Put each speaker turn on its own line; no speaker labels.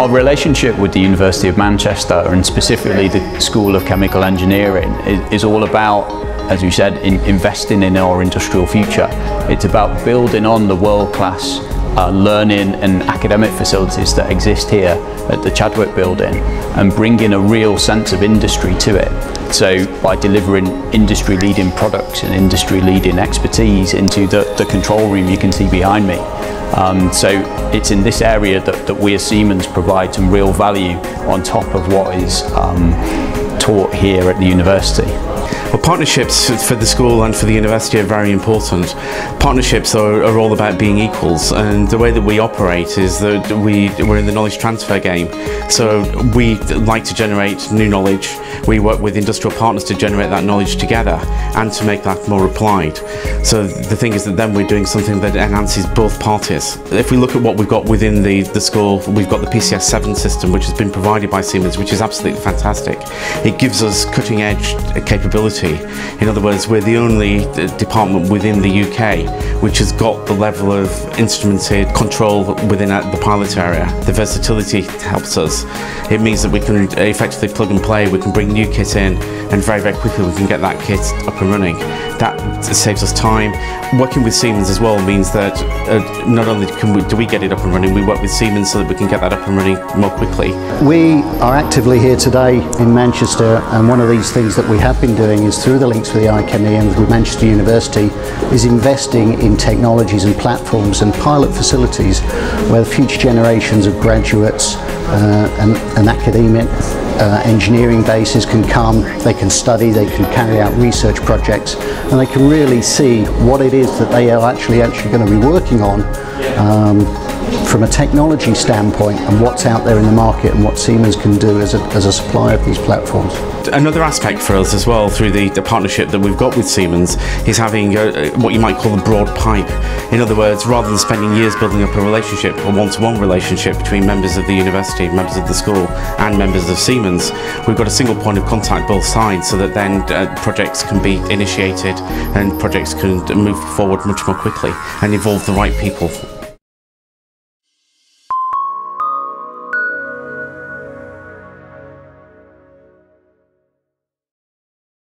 Our relationship with the University of Manchester and specifically the School of Chemical Engineering is, all about, as you said, in investing in our industrial future. It's about building on the world-class uh, learning and academic facilities that exist here at the Chadwick building and bringing a real sense of industry to it. So by delivering industry leading products and industry leading expertise into the, the control room you can see behind me. Um, so it's in this area that, that we as Siemens provide some real value on top of what is um, taught here at the university.
Well, partnerships for the school and for the university are very important. Partnerships are, are, all about being equals, and the way that we operate is that we, we're in the knowledge transfer game. So we like to generate new knowledge. We work with industrial partners to generate that knowledge together and to make that more applied. So the thing is that then we're doing something that enhances both parties. If we look at what we've got within the, the school, we've got the PCS 7 system, which has been provided by Siemens, which is absolutely fantastic. It gives us cutting edge capability in other words, we're the only department within the UK which has got the level of instrumented control within the pilot area. The versatility helps us. It means that we can effectively plug and play, we can bring new kit in and very, very quickly we can get that kit up and running. That saves us time. Working with Siemens as well means that uh, not only can we, do we get it up and running, we work with Siemens so that we can get that up and running more quickly.
We are actively here today in Manchester and one of these things that we have been doing is through the links with the IChemE and with Manchester University is investing in technologies and platforms and pilot facilities where future generations of graduates uh, and, and academic uh, engineering bases can come, they can study, they can carry out research projects and they can really see what it is that they are actually actually going to be working on um, from a technology standpoint and what's out there in the market and what Siemens can do as a, as a supplier of these platforms.
Another aspect for us as well through the, the partnership that we've got with Siemens is having a, what you might call the broad pipe. In other words, rather than spending years building up a relationship, a one-to-one -one relationship between members of the university, members of the school and members of Siemens, we've got a single point of contact both sides so that then uh, projects can be initiated and projects can move forward much more quickly and involve the right people